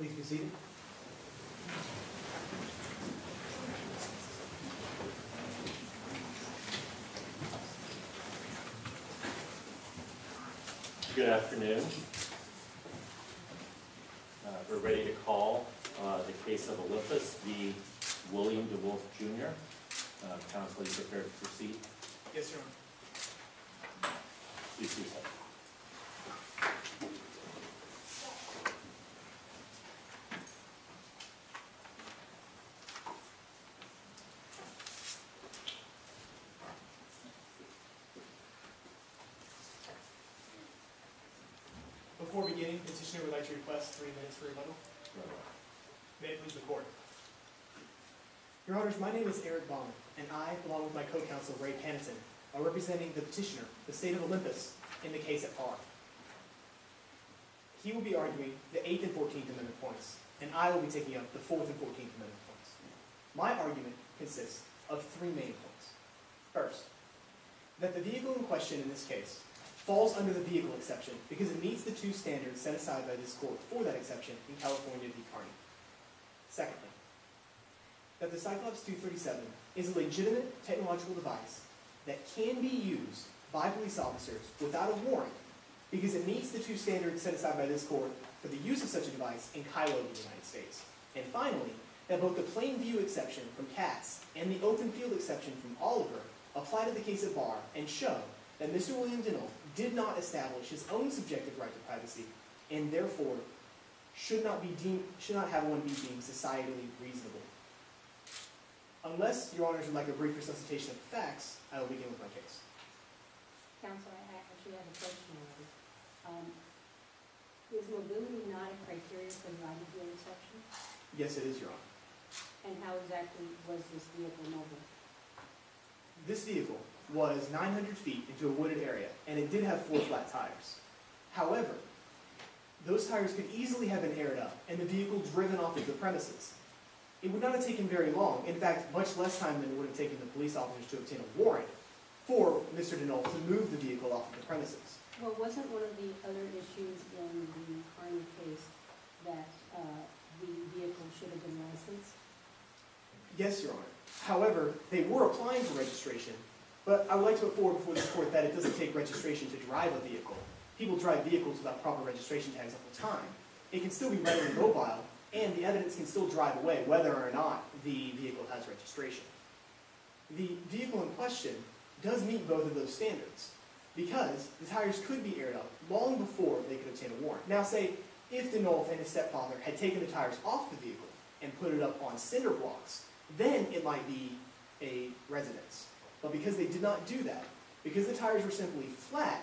Please be seated. Good afternoon. Uh, We're ready to call uh, the case of Olympus v. William DeNolf Jr. Uh, Counsel, you prepared to proceed? Yes, Your Honor. Please do so. Before beginning, petitioner would like to request three minutes for rebuttal. May it please the court. Your Honors, my name is Erik Baumann, and I, along with my co-counsel Ray Panneton, are representing the petitioner, the state of Olympus, in the case at bar. He will be arguing the Eighth and Fourteenth Amendment points, and I will be taking up the Fourth and Fourteenth Amendment points. My argument consists of three main points. First, that the vehicle in question in this case falls under the vehicle exception because it meets the two standards set aside by this court for that exception in California v. Carney. Secondly, that the Cyclops 237 is a legitimate technological device that can be used by police officers without a warrant because it meets the two standards set aside by this court for the use of such a device in in the United States. And finally, that both the plain view exception from Katz and the open field exception from Oliver apply to the case at bar and show that Mr. William DeNolf did not establish his own subjective right to privacy and therefore should not be deemed should not have one be deemed societally reasonable. Unless your honors would like a brief resuscitation of the facts, I will begin with my case. Counsel, I actually have a question on. Um, Is mobility not a criteria for the of way exception? Yes, it is, Your Honor. And how exactly was this vehicle mobile? This vehicle was 900 feet into a wooded area, and it did have four flat tires. However, those tires could easily have been aired up, and the vehicle driven off of the premises. It would not have taken very long, in fact, much less time than it would have taken the police officers to obtain a warrant for Mr. DeNolf to move the vehicle off of the premises. Well, wasn't one of the other issues in the Carney case that uh, the vehicle should have been licensed? Yes, Your Honor. However, they were applying for registration, but I would like to put forward before this court that it doesn't take registration to drive a vehicle. People drive vehicles without proper registration tags all the time. It can still be readily mobile, and the evidence can still drive away whether or not the vehicle has registration. The vehicle in question does meet both of those standards because the tires could be aired up long before they could obtain a warrant. Now say, if DeNolf and his stepfather had taken the tires off the vehicle and put it up on cinder blocks, then it might be a residence. But because they did not do that, because the tires were simply flat,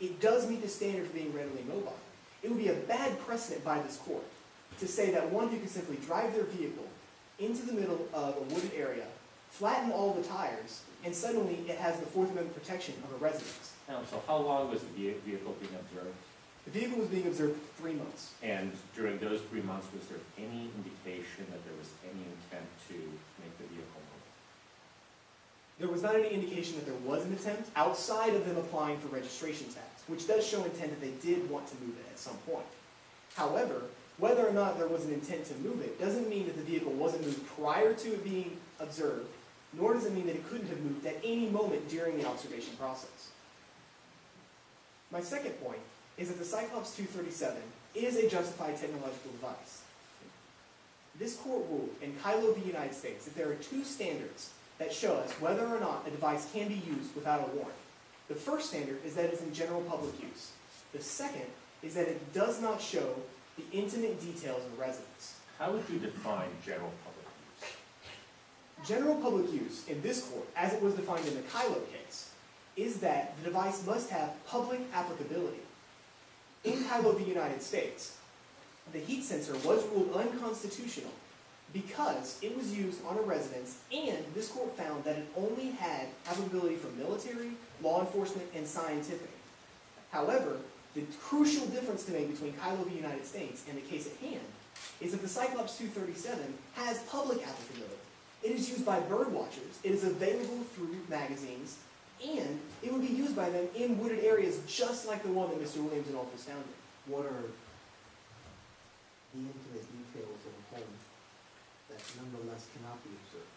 it does meet the standard for being readily mobile. It would be a bad precedent by this court to say that one who can simply drive their vehicle into the middle of a wooded area, flatten all the tires, and suddenly it has the Fourth Amendment protection of a residence. So, how long was the vehicle being observed? The vehicle was being observed for three months. And during those three months, was there any indication that there was any intent to make the vehicle mobile? There was not any indication that there was an attempt outside of them applying for registration tags, which does show intent that they did want to move it at some point. However, whether or not there was an intent to move it doesn't mean that the vehicle wasn't moved prior to it being observed, nor does it mean that it couldn't have moved at any moment during the observation process. My second point is that the Cyclops 237 is a justified technological device. This court ruled in Kyllo v. United States that there are two standards that show us whether or not a device can be used without a warrant. The first standard is that it's in general public use. The second is that it does not show the intimate details of residence. How would you define general public use? General public use in this court, as it was defined in the Kyllo case, is that the device must have public applicability. In Kyllo v. United States, the heat sensor was ruled unconstitutional because it was used on a residence and this court found that it only had applicability for military, law enforcement, and scientific. However, the crucial difference to make between Kyllo v. United States and the case at hand is that the Cyclops 237 has public applicability. It is used by bird watchers, it is available through magazines, and it would be used by them in wooded areas just like the one that Mr. Williams and was found. What are, the intimate details of a home that nonetheless cannot be observed.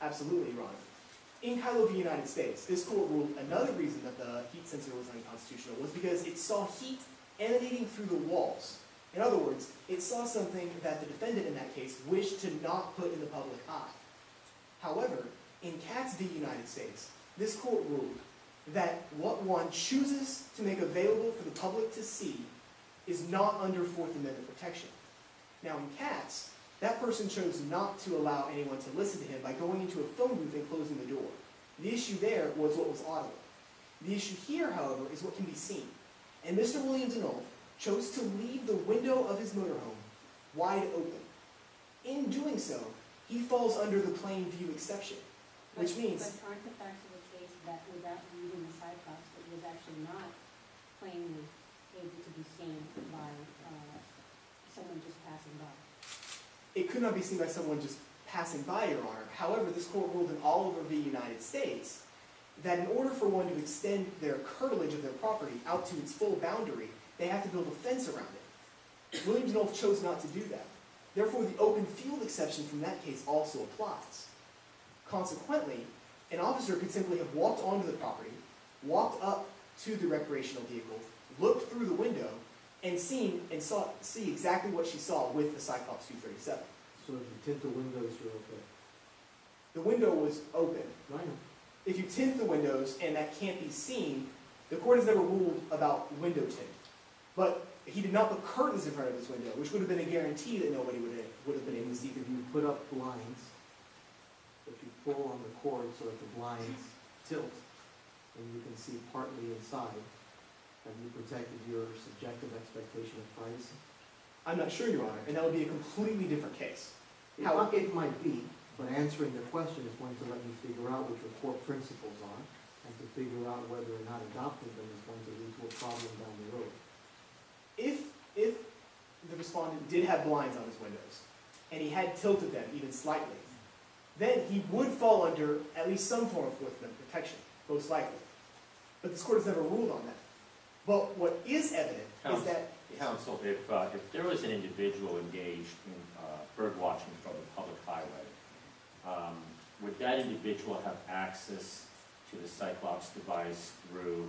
Absolutely, Your Honor. In Kyllo v. United States, this court ruled another reason that the heat sensor was unconstitutional was because it saw heat emanating through the walls. In other words, it saw something that the defendant in that case wished to not put in the public eye. However, in Katz v. United States, this court ruled that what one chooses to make available for the public to see is not under Fourth Amendment protection. Now, in Katz, that person chose not to allow anyone to listen to him by going into a phone booth and closing the door. The issue there was what was audible. The issue here, however, is what can be seen. And Mr. William DeNolf chose to leave the window of his motorhome wide open. In doing so, he falls under the plain view exception, which But- means But aren't the facts of the case that without reading the side Cyclops, it was actually not plainly able to be seen by, uh, someone just passing by? It could not be seen by someone just passing by, Your Honor. However, this court ruled in Oliver v. United States that in order for one to extend their curtilage of their property out to its full boundary, they have to build a fence around it. William DeNolf chose not to do that. Therefore, the open field exception from that case also applies. Consequently, an officer could simply have walked onto the property, walked up to the recreational vehicle, looked through the window, and seen and saw see exactly what she saw with the Cyclops 237. So if you tint the windows, you're okay. The window was open. I know. If you tint the windows and that can't be seen, the court has never ruled about window tint. But he did not put curtains in front of his window, which would have been a guarantee that nobody would have, would have been able to see If you put up blinds, if you pull on the cord so that the blinds tilt, and you can see partly inside, have you protected your subjective expectation of privacy? I'm not sure, Your Honor, and that would be a completely different case. It How- might- It might be, but answering the question is going to let you figure out what your core principles are, and to figure out whether or not adopting them is going to lead to a problem down the road. If, if the respondent did have blinds on his windows, and he had tilted them even slightly, then he would fall under at least some form of Fourth Amendment protection, most likely. But this court has never ruled on that. But what is evident is that Counsel, if, uh, if there was an individual engaged in uh, bird watching from a public highway, um, would that individual have access to the Cyclops device through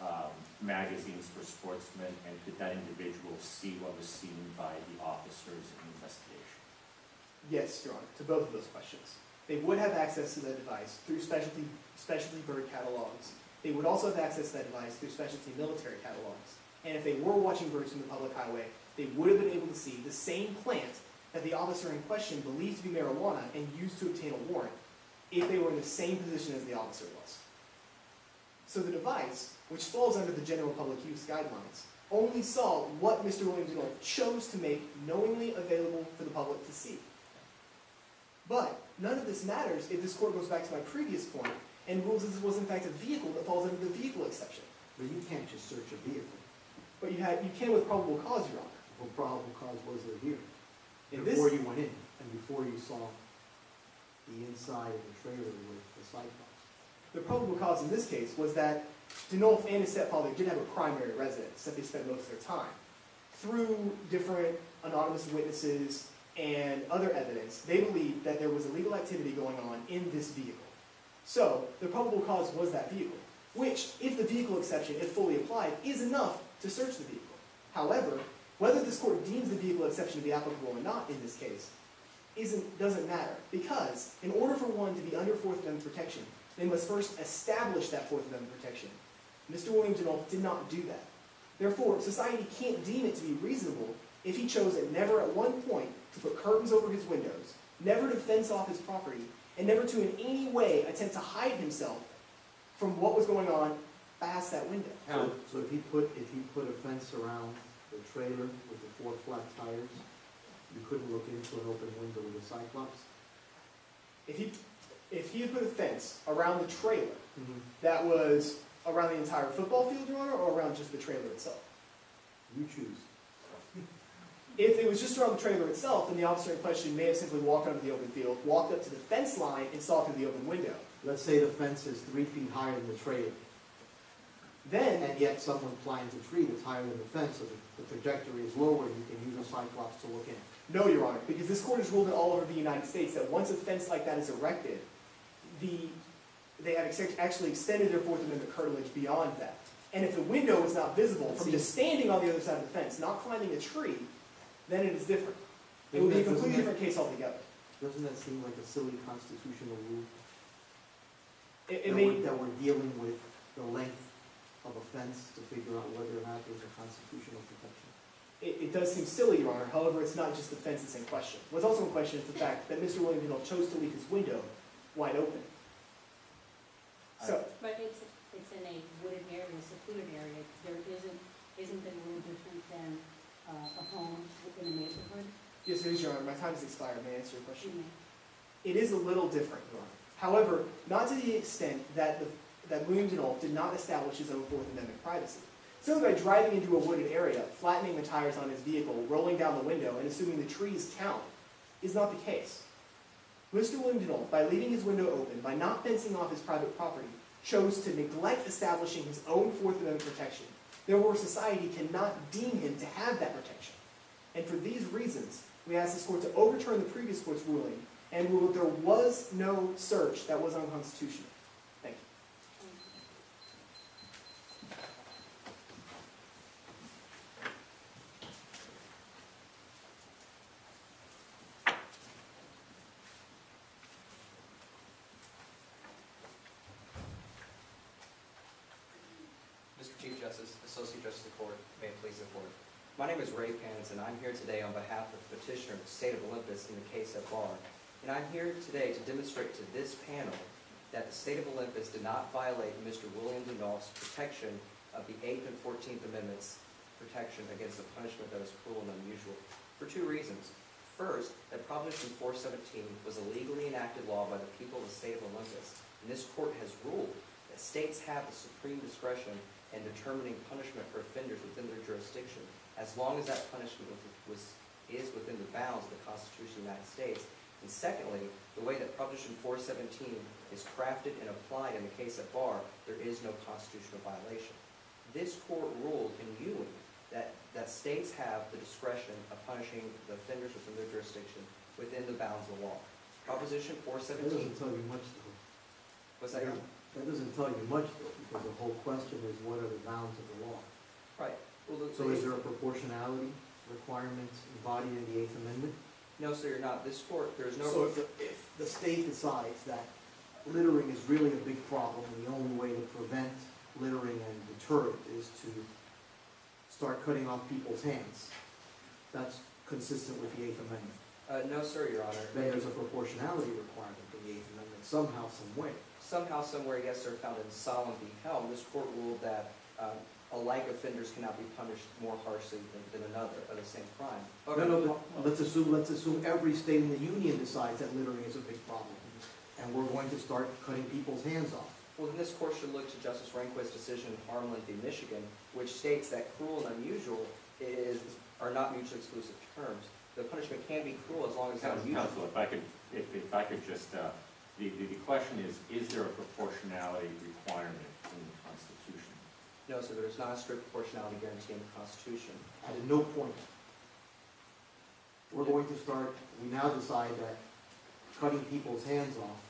um, magazines for sportsmen? And could that individual see what was seen by the officers in the investigation? Yes, Your Honor, to both of those questions. They would have access to the device through specialty, specialty bird catalogs. They would also have access to that device through specialty military catalogs. And if they were watching birds from the public highway, they would have been able to see the same plant that the officer in question believed to be marijuana and used to obtain a warrant if they were in the same position as the officer was. So the device, which falls under the general public use guidelines, only saw what Mr. Williams DeNolf chose to make knowingly available for the public to see. But none of this matters if this court goes back to my previous point and rules this was in fact a vehicle that falls under the vehicle exception. But you can't just search a vehicle. But you have, you can with probable cause, Your Honor. What probable cause was there here? In this, Before you went in, and before you saw the inside of the trailer with the Cyclops. the probable cause in this case was that Denolf and his stepfather did have a primary residence that they spent most of their time. Through different anonymous witnesses and other evidence, they believed that there was illegal activity going on in this vehicle. So, the probable cause was that vehicle, which, if the vehicle exception, if fully applied, is enough to search the vehicle. However, whether this court deems the vehicle exception to be applicable or not in this case, isn't, doesn't matter, because in order for one to be under Fourth Amendment protection, they must first establish that Fourth Amendment protection. Mr. William DeNolf did not do that. Therefore, society can't deem it to be reasonable if he chose at never at one point to put curtains over his windows, never to fence off his property, and never to in any way attempt to hide himself from what was going on past that window. So, so if he put, if he put a fence around the trailer with the four flat tires, you couldn't look into an open window with a Cyclops? If he, if he had put a fence around the trailer Mm-hmm. that was around the entire football field, Your Honor, or around just the trailer itself? You choose. If it was just around the trailer itself, then the officer in question may have simply walked onto the open field, walked up to the fence line, and saw through the open window. Let's say the fence is three feet higher than the trailer. Then, And yet someone climbs a tree that's higher than the fence, so the- the trajectory is lower, and you can use a cyclops to look in. no, Your Honor, because this court has ruled in Oliver v. United States that once a fence like that is erected, the, they have ex- actually extended their Fourth Amendment curtilage beyond that. And if the window is not visible from just standing on the other side of the fence, not climbing a tree, then it is different. It would be a completely different case altogether. Doesn't that seem like a silly constitutional rule? It, it That may, we're, that we're dealing with the length of a fence to figure out whether or not there's a constitutional protection? It, it does seem silly, Your Honor, however, it's not just the fence that's in question. What's also in question is the fact that Mr. William Dindal chose to leave his window wide open. So, But it's, it's in a wooded area, a secluded area, there isn't, isn't it a little different than uh, a home within a neighborhood? yes, it is, Your Honor, my time has expired, may I answer your question? You know, It is a little different, Your Honor. However, not to the extent that the, that William Dindal did not establish his own Fourth Amendment privacy. Simply by driving into a wooded area, flattening the tires on his vehicle, rolling down the window, and assuming the trees count, is not the case. Mr. William Dindal, by leaving his window open, by not fencing off his private property, chose to neglect establishing his own Fourth Amendment protection. Therefore, society cannot deem him to have that protection. And for these reasons, we ask this court to overturn the previous court's ruling and rule that there was no search that was unconstitutional. Thank you. Mr. Chief Justice, Associate Justice of the Court, may it please the Court. My name is Ray Pans, and I'm here today on behalf of the petitioner of the State of Olympus in the case at bar. And I'm here today to demonstrate to this panel that the State of Olympus did not violate Mr. William Dindal's protection of the Eighth and Fourteenth Amendments protection against a punishment that is cruel and unusual, for two reasons. First, that Proposition 417 was a legally enacted law by the people of the State of Olympus, and this court has ruled states have the supreme discretion in determining punishment for offenders within their jurisdiction, as long as that punishment was, is within the bounds of the Constitution of the United States. And secondly, the way that Proposition 417 is crafted and applied in the case at bar, there is no constitutional violation. This court ruled in Ewing that, that states have the discretion of punishing the offenders within their jurisdiction within the bounds of the law. Proposition That 417, doesn't tell you much though. was that, That doesn't tell you much though, because the whole question is what are the bounds of the law? right? Well, the- So is there a proportionality requirement embodied in the Eighth Amendment? No, sir, you're not. This court, there is no. So if the, if the state decides that littering is really a big problem, and the only way to prevent littering and deter it is to start cutting off people's hands, that's consistent with the Eighth Amendment. Uh, no, sir, Your Honor. Then there's a proportionality requirement in the Eighth Amendment somehow, some way. Somehow, somewhere, yes, they're found in Solem v. Helm, this court ruled that um, alike offenders cannot be punished more harshly than, than another of the same crime. No, no, but let's assume, let's assume every state in the union decides that littering is a big problem, and we're going to start cutting people's hands off. Well, then this court should look to Justice Rehnquist's decision in Harmelin v. Michigan, which states that cruel and unusual is, are not mutually exclusive terms. The punishment can be cruel as long as it's not unusual. Counsel, if I could, if, if I could just, uh, the, the, the question is, is there a proportionality requirement in the Constitution? No, so there is not a strict proportionality guarantee in the Constitution. At no point. We're going to start, we now decide that cutting people's hands off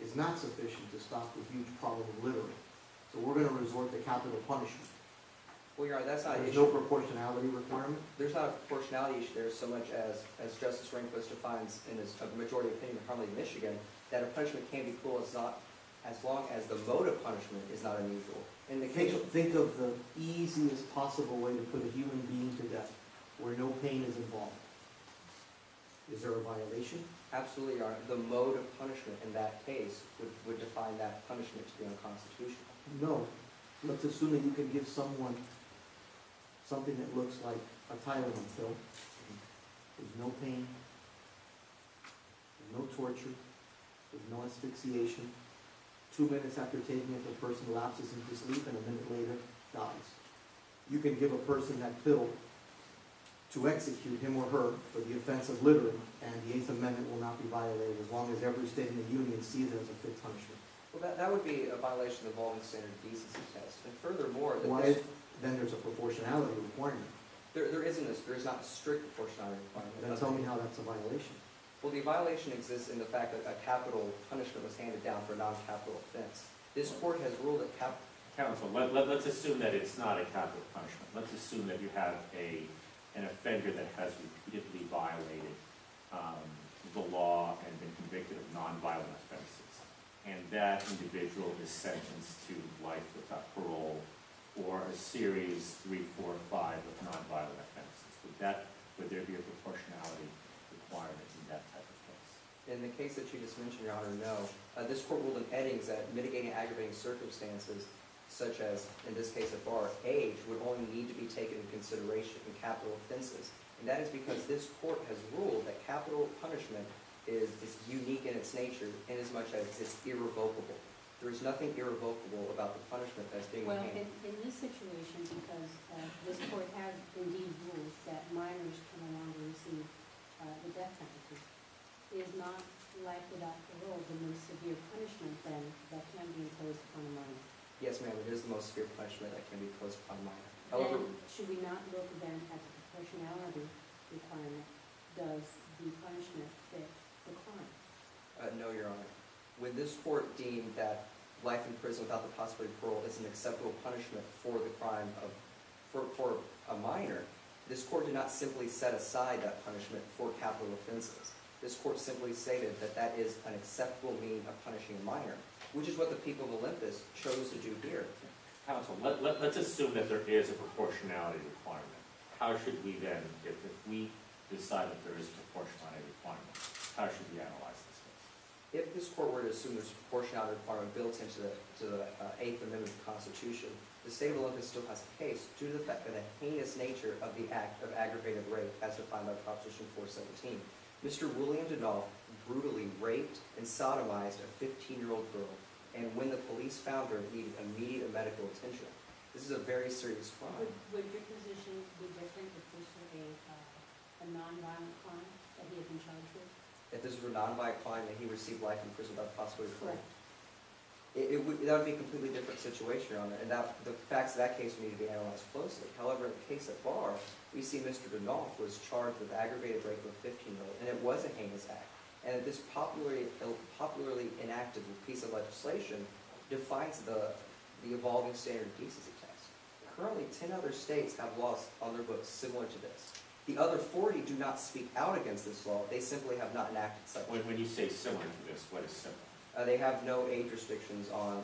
is not sufficient to stop the huge problem of littering. So we're gonna resort to capital punishment. Well, Your Honor, that's not an There's issue. no proportionality requirement? There's not a proportionality issue there so much as, as Justice Rehnquist defines in his majority opinion in Harmelin v. Michigan, that a punishment can be cruel as not, as long as the mode of punishment is not unusual. In the case, Think, think of the easiest possible way to put a human being to death, where no pain is involved. Is there a violation? absolutely, Your Honor, the mode of punishment in that case would, would define that punishment to be unconstitutional. No. Let's assume that you can give someone something that looks like a Tylenol pill. Mm-hmm. There's no pain, no torture, there's no asphyxiation. Two minutes after taking it, the person lapses into sleep and a minute later dies. You can give a person that pill to execute him or her for the offense of littering, and the Eighth Amendment will not be violated as long as every state in the Union sees it as a fit punishment. Well, that, that would be a violation of the evolving standard decency test. And furthermore, Why, then there's a proportionality requirement. there, there isn't a, there is not a strict proportionality requirement. Then tell me how that's a violation. Well, the violation exists in the fact that a capital punishment was handed down for a non-capital offense. This court has ruled that cap, Counsel, let, let, let's assume that it's not a capital punishment. Let's assume that you have a, an offender that has repeatedly violated, um, the law and been convicted of nonviolent offenses. And that individual is sentenced to life without parole or a series three, four, five of nonviolent offenses. Would that, would there be a proportionality requirement in that type of case? In the case that you just mentioned, Your Honor, no. Uh, this court ruled in Eddings that mitigating aggravating circumstances, such as, in this case at bar, age, would only need to be taken into consideration in capital offenses. And that is because this court has ruled that capital punishment is, is unique in its nature inasmuch as much as it's irrevocable. There is nothing irrevocable about the punishment that's being Well, in, in this situation, because uh, this court has indeed ruled that minors can no longer receive uh, the death penalty, is not life without parole the most severe punishment then that can be imposed upon a minor? Yes, ma'am, it is the most severe punishment that can be imposed upon a minor. However, Then, should we not look then at the proportionality requirement? Does the punishment fit the crime? Uh, no, Your Honor. When this court deemed that life in prison without the possibility of parole is an acceptable punishment for the crime of, for, for a minor, this court did not simply set aside that punishment for capital offenses. This court simply stated that that is an acceptable mean of punishing a minor, which is what the people of Olympus chose to do here. Counsel, let, let, let's assume that there is a proportionality requirement. How should we then, if, if we decide that there is a proportionality requirement, how should we analyze this case? If this court were to assume there's a proportionality requirement built into the, to the uh, Eighth Amendment of the Constitution, the state of Olympus still has a case due to the fact that the heinous nature of the act of aggravated rape as defined by Proposition 417. Mr. William Denolf brutally raped and sodomized a 15-year-old girl, and when the police found her, needed immediate medical attention. This is a very serious crime. Would, would your position be different if this were a, uh, a nonviolent crime that he had been charged with? If this were a non-violent crime that he received life in prison without the possibility of parole, Correct. It, it would, that would be a completely different situation, Your Honor, and that, the facts of that case would need to be analyzed closely. However, in the case at bar, we see Mr. Denolf was charged with aggravated rape of a fifteen-year-old, and it was a heinous act. And this popularly, popularly enacted piece of legislation defines the, the evolving standard of decency test. Currently, ten other states have laws on their books similar to this. The other forty do not speak out against this law, they simply have not enacted such. When, when you say similar to this, what is similar? Uh, they have no age restrictions on